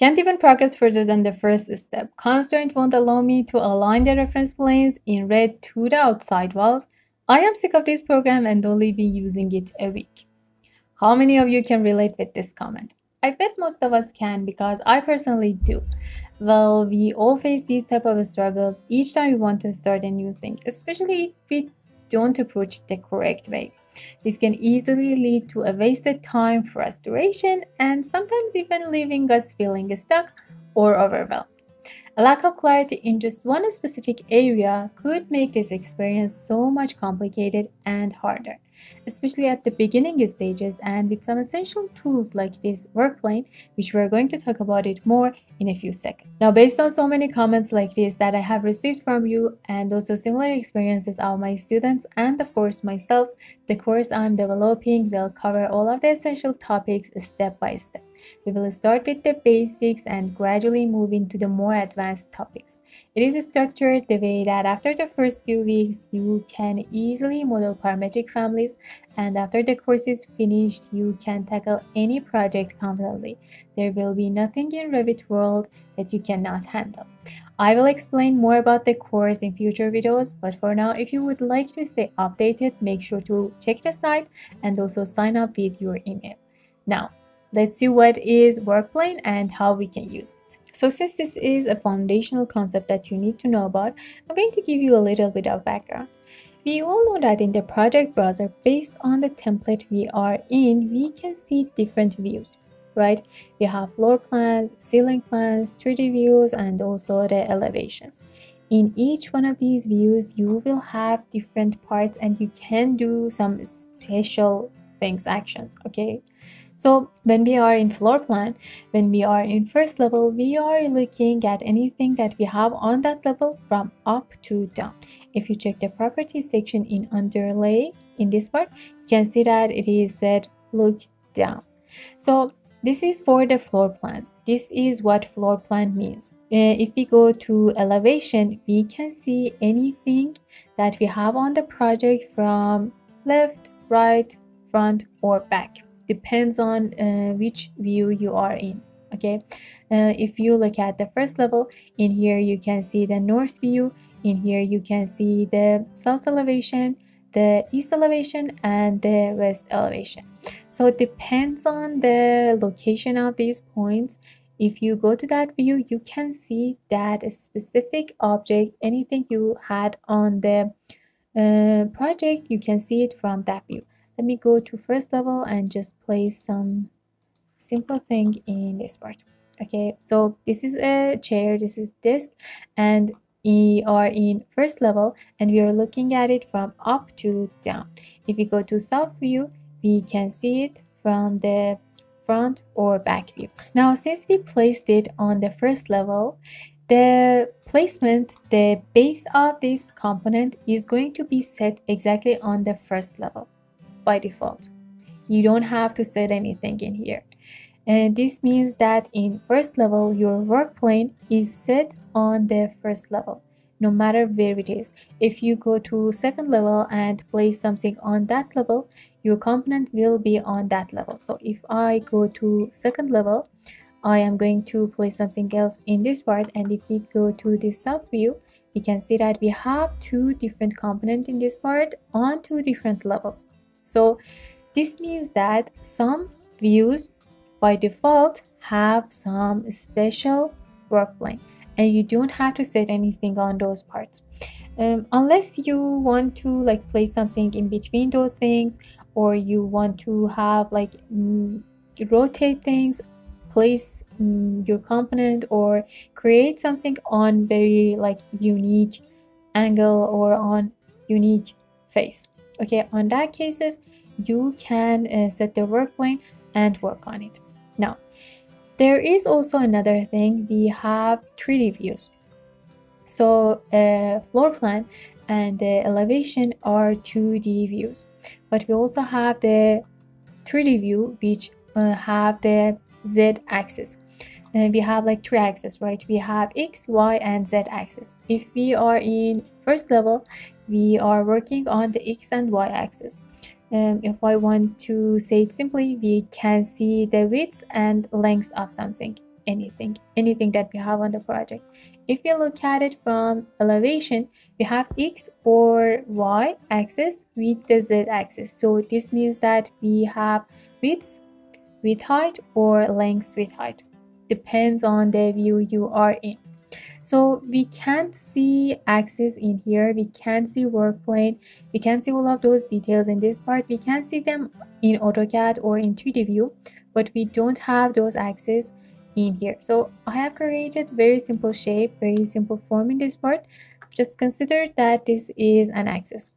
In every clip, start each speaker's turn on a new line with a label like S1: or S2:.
S1: Can't even progress further than the first step. Constraint won't allow me to align the reference planes in red to the outside walls. I am sick of this program and only been using it a week. How many of you can relate with this comment? I bet most of us can because I personally do. Well, we all face these type of struggles each time we want to start a new thing, especially if we don't approach it the correct way. This can easily lead to a wasted time, frustration, and sometimes even leaving us feeling stuck or overwhelmed. A lack of clarity in just one specific area could make this experience so much complicated and harder, especially at the beginning stages and with some essential tools like this workplane, which we're going to talk about it more in a few seconds. Now, based on so many comments like this that I have received from you and also similar experiences of my students and of course myself, the course I'm developing will cover all of the essential topics step by step. We will start with the basics and gradually move into the more advanced topics. It is structured the way that after the first few weeks, you can easily model parametric families and after the course is finished, you can tackle any project confidently. There will be nothing in Revit world that you cannot handle. I will explain more about the course in future videos, but for now, if you would like to stay updated, make sure to check the site and also sign up with your email. Now, Let's see what is workplane and how we can use it. So since this is a foundational concept that you need to know about, I'm going to give you a little bit of background. We all know that in the project browser, based on the template we are in, we can see different views, right? We have floor plans, ceiling plans, 3D views, and also the elevations. In each one of these views, you will have different parts and you can do some special things, actions, okay? So when we are in floor plan, when we are in first level, we are looking at anything that we have on that level from up to down. If you check the properties section in underlay in this part, you can see that it is said look down. So this is for the floor plans. This is what floor plan means. Uh, if we go to elevation, we can see anything that we have on the project from left, right, front, or back depends on uh, which view you are in okay? Uh, if you look at the first level in here you can see the north view in here you can see the south elevation the east elevation and the west elevation. So it depends on the location of these points. If you go to that view you can see that specific object anything you had on the uh, project you can see it from that view let me go to first level and just place some simple thing in this part. Okay so this is a chair this is desk and we are in first level and we are looking at it from up to down. If we go to south view we can see it from the front or back view. Now since we placed it on the first level the placement the base of this component is going to be set exactly on the first level by default. You don't have to set anything in here. And this means that in first level, your work plane is set on the first level, no matter where it is. If you go to second level and place something on that level, your component will be on that level. So if I go to second level, I am going to place something else in this part and if we go to the south view we can see that we have two different components in this part on two different levels so this means that some views by default have some special work plane and you don't have to set anything on those parts. Um, unless you want to like place something in between those things or you want to have like mm, rotate things place mm, your component or create something on very like unique angle or on unique face okay on that cases you can uh, set the work plane and work on it. Now there is also another thing. We have 3d views. So uh, floor plan and the elevation are 2d views. But we also have the 3d view which uh, have the z axis. And we have like three axes right? We have x y and z axis. If we are in first level we are working on the x and y axis um, if I want to say it simply we can see the width and length of something anything, anything that we have on the project. If you look at it from elevation, we have X or Y axis with the Z axis. So this means that we have width with height or length with height. Depends on the view you are in. So we can't see axis in here. We can't see work plane. We can't see all of those details in this part. We can see them in AutoCAD or in 3D view, but we don't have those axes in here. So I have created very simple shape, very simple form in this part. Just consider that this is an axis.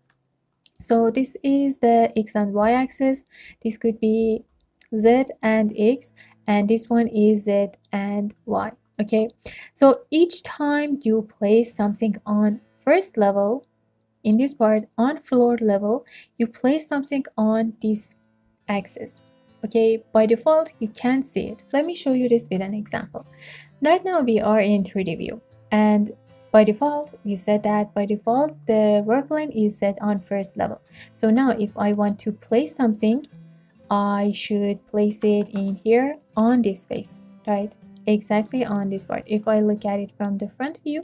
S1: So this is the X and Y axis. This could be Z and X and this one is Z and Y okay? So each time you place something on first level in this part on floor level you place something on this axis. Okay? By default you can't see it. Let me show you this with an example. Right now we are in 3d view and by default we said that by default the work plane is set on first level. So now if i want to place something i should place it in here on this face right exactly on this part. If i look at it from the front view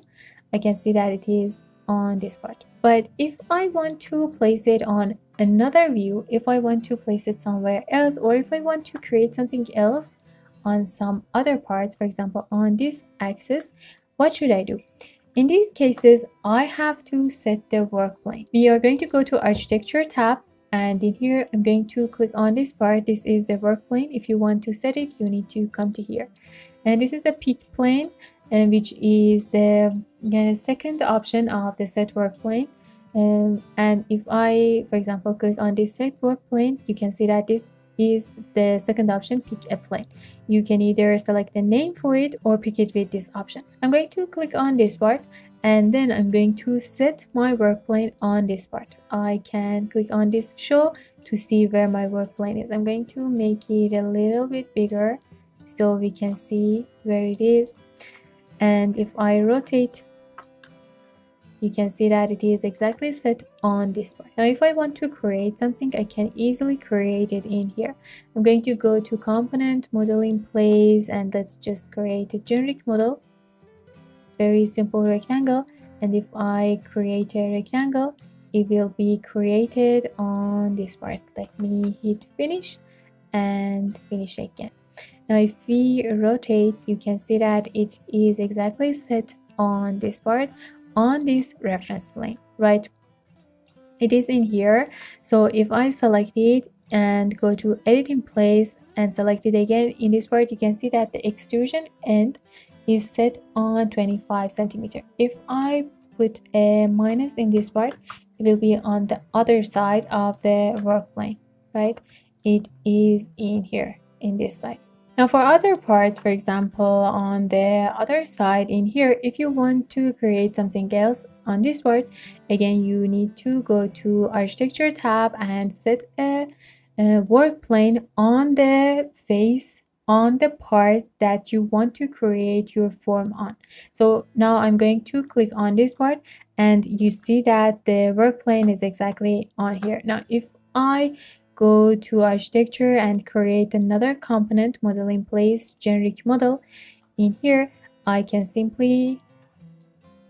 S1: i can see that it is on this part. But if i want to place it on another view if i want to place it somewhere else or if i want to create something else on some other parts for example on this axis what should i do? In these cases i have to set the work plane. We are going to go to architecture tab and in here i'm going to click on this part. This is the work plane. If you want to set it you need to come to here and this is a pick plane uh, which is the uh, second option of the set work plane. Um, and if I for example click on this set work plane you can see that this is the second option pick a plane. You can either select the name for it or pick it with this option. I'm going to click on this part and then I'm going to set my work plane on this part. I can click on this show to see where my work plane is. I'm going to make it a little bit bigger so we can see where it is and if I rotate you can see that it is exactly set on this part. Now if I want to create something I can easily create it in here. I'm going to go to component model in place and let's just create a generic model. Very simple rectangle and if I create a rectangle it will be created on this part. Let me hit finish and finish again. Now if we rotate, you can see that it is exactly set on this part, on this reference plane, right? It is in here. So if I select it and go to edit in place and select it again in this part, you can see that the extrusion end is set on 25 centimeter. If I put a minus in this part, it will be on the other side of the work plane, right? It is in here in this side. Now for other parts, for example, on the other side in here, if you want to create something else on this part, again, you need to go to architecture tab and set a, a work plane on the face on the part that you want to create your form on. So now I'm going to click on this part and you see that the work plane is exactly on here. Now if I go to architecture and create another component model in place generic model. In here I can simply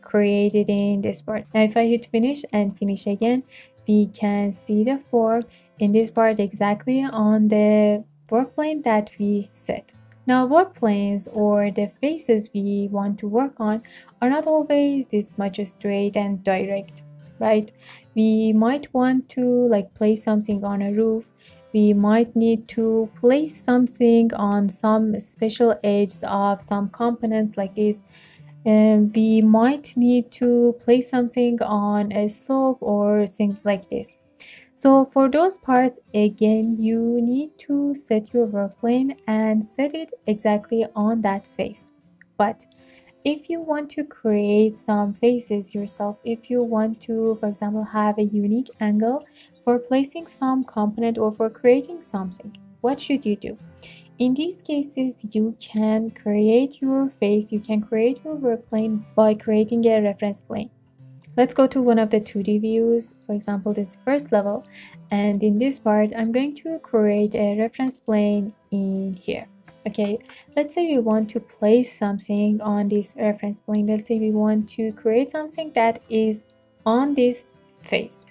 S1: create it in this part. Now if I hit finish and finish again we can see the form in this part exactly on the work plane that we set. Now work planes or the faces we want to work on are not always this much straight and direct right? We might want to like place something on a roof. We might need to place something on some special edges of some components like this. And we might need to place something on a slope or things like this. So for those parts again you need to set your work plane and set it exactly on that face. But if you want to create some faces yourself if you want to for example have a unique angle for placing some component or for creating something what should you do? In these cases you can create your face you can create your work plane by creating a reference plane. Let's go to one of the 2d views for example this first level. And in this part i'm going to create a reference plane in here okay let's say we want to place something on this reference plane. Let's say we want to create something that is on this face.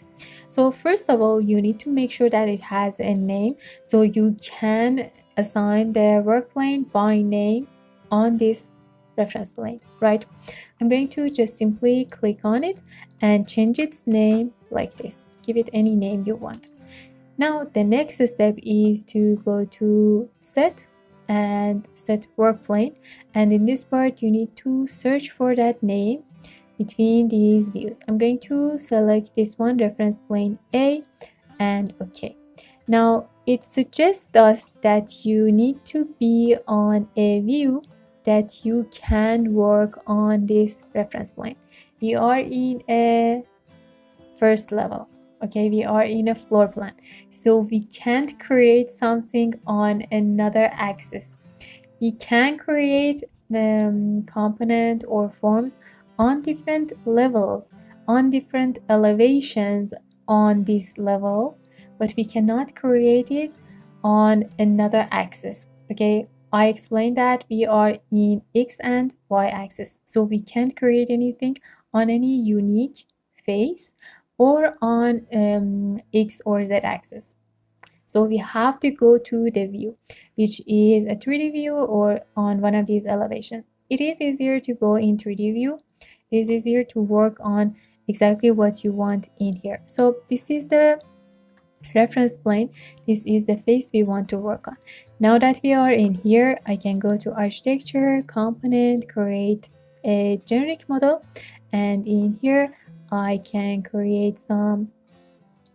S1: So first of all you need to make sure that it has a name. So you can assign the work plane by name on this reference plane right? I'm going to just simply click on it and change its name like this. Give it any name you want. Now the next step is to go to set and set work plane. And in this part you need to search for that name between these views. I'm going to select this one reference plane a and okay now it suggests us that you need to be on a view that you can work on this reference plane. We are in a first level okay we are in a floor plan. So we can't create something on another axis. We can create um, component or forms on different levels on different elevations on this level but we cannot create it on another axis. Okay i explained that we are in x and y axis. So we can't create anything on any unique face or on um, X or Z axis. So we have to go to the view, which is a 3D view or on one of these elevations. It is easier to go in 3D view. It is easier to work on exactly what you want in here. So this is the reference plane. This is the face we want to work on. Now that we are in here, I can go to architecture, component, create a generic model. And in here, I can create some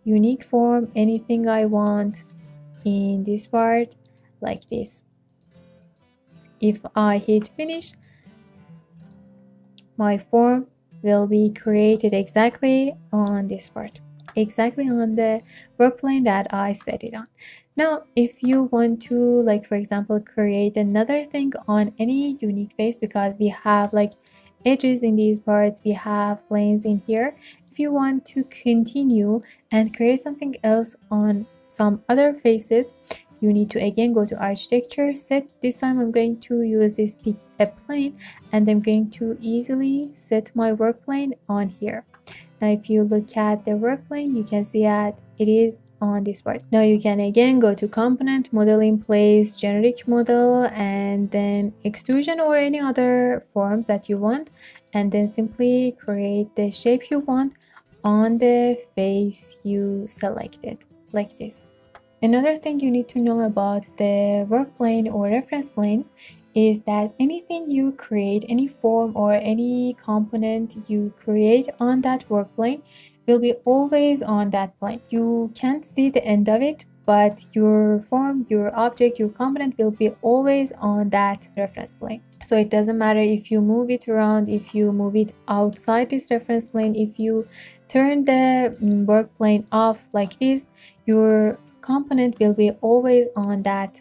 S1: unique form, anything I want in this part like this. If I hit finish, my form will be created exactly on this part exactly on the work plane that I set it on. Now, if you want to, like, for example, create another thing on any unique face because we have like edges in these parts. We have planes in here. If you want to continue and create something else on some other faces you need to again go to architecture set this time i'm going to use this pick a plane and i'm going to easily set my work plane on here. Now if you look at the work plane you can see that it is on this part. Now you can again go to component, model in place, generic model, and then extrusion or any other forms that you want. And then simply create the shape you want on the face you selected like this. Another thing you need to know about the work plane or reference planes is that anything you create, any form or any component you create on that work plane will be always on that plane. You can't see the end of it, but your form, your object, your component will be always on that reference plane. So it doesn't matter if you move it around, if you move it outside this reference plane, if you turn the mm, work plane off like this, your component will be always on that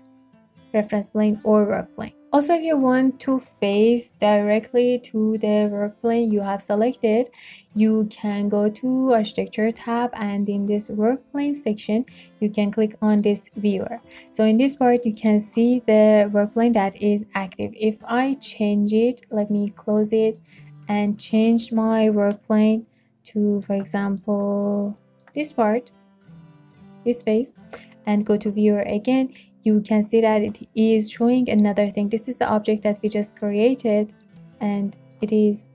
S1: reference plane or work plane. Also, if you want to face directly to the work plane you have selected, you can go to architecture tab and in this work plane section, you can click on this viewer. So in this part, you can see the work plane that is active. If I change it, let me close it and change my work plane to, for example, this part, this face and go to viewer again you can see that it is showing another thing. This is the object that we just created and it is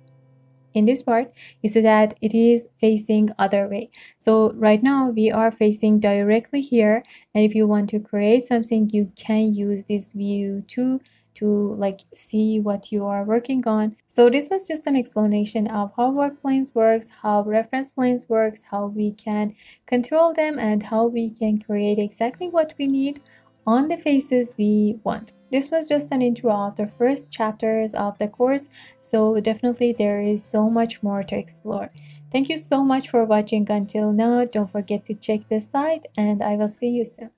S1: in this part you see that it is facing other way. So right now we are facing directly here and if you want to create something you can use this view to to like see what you are working on. So this was just an explanation of how work planes works how reference planes works how we can control them and how we can create exactly what we need on the faces we want. This was just an intro of the first chapters of the course, so definitely there is so much more to explore. Thank you so much for watching until now. Don't forget to check the site and I will see you soon.